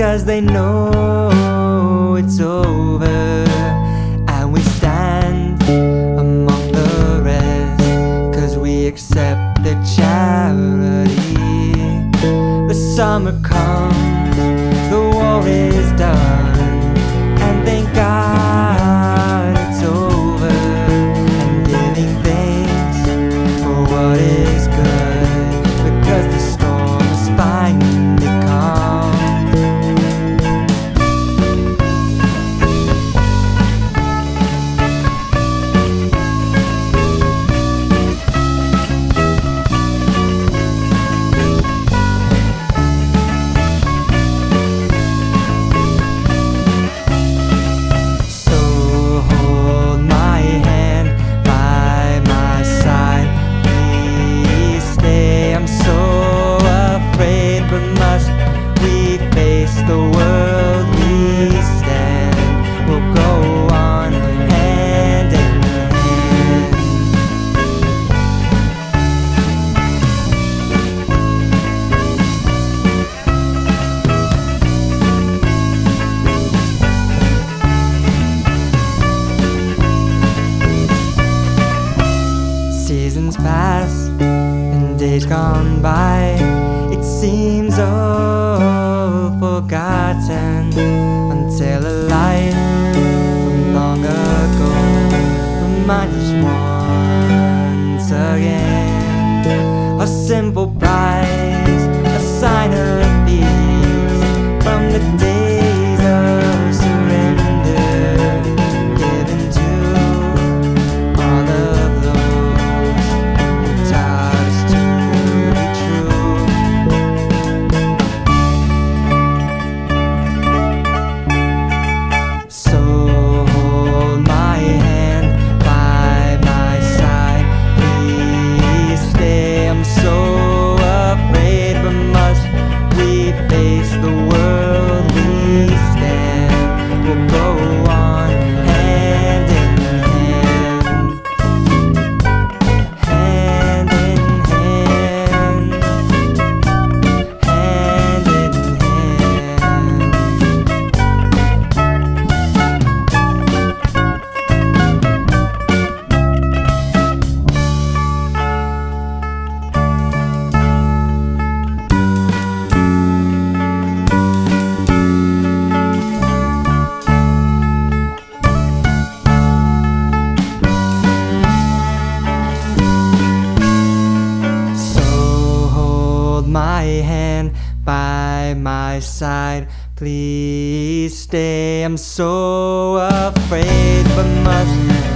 Cause they know it's over. And we stand among the rest Cause we accept the charity. The summer comes. seasons pass and days gone by, it seems all forgotten until a light from long ago reminds us once again a simple. side. Please stay, I'm so afraid, but must.